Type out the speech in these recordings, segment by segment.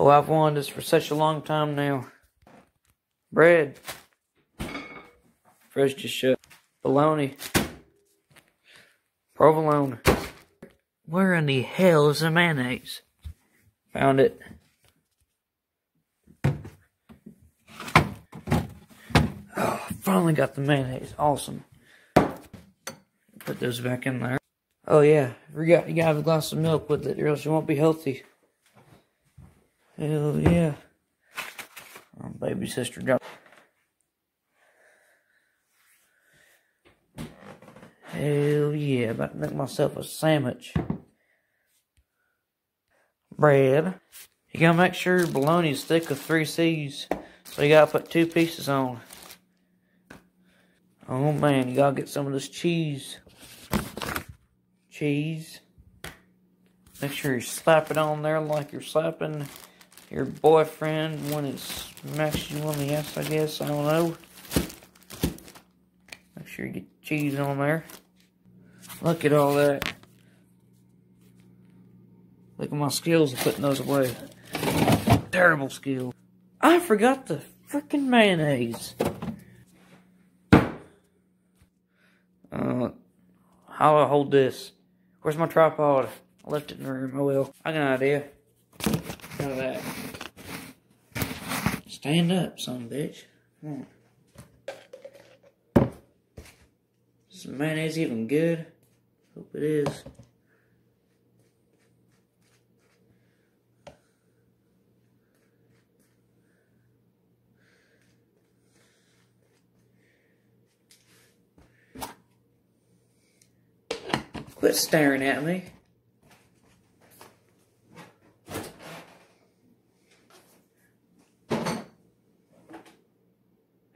Oh, I've wanted this for such a long time now. Bread. Fridge just shut. Bologna. Provolone. Where in the hell is the mayonnaise? Found it. Oh, finally got the mayonnaise. Awesome. Put those back in there. Oh yeah, you gotta have a glass of milk with it, or else you won't be healthy. Hell yeah. Baby sister dropped. Hell yeah, about to make myself a sandwich. Bread. You gotta make sure your bologna is thick with three C's. So you gotta put two pieces on. Oh man, you gotta get some of this cheese. Cheese. Make sure you slap it on there like you're slapping your boyfriend when it smacks you on the ass, I guess. I don't know. Make sure you get cheese on there. Look at all that. Look at my skills of putting those away. Terrible skill. I forgot the freaking mayonnaise. Uh, how do I hold this? Where's my tripod? I left it in the room. Oh well. I got an idea. How that? Stand up, son bitch. Hmm. On. Is mayonnaise even good? Hope it is. Quit staring at me.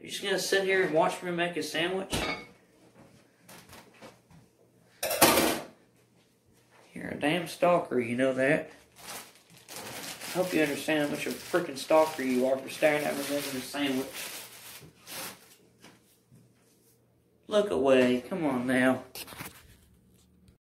You just gonna sit here and watch me make a sandwich? You're a damn stalker, you know that. I hope you understand how much of a freaking stalker you are for staring at me making a sandwich. Look away, come on now.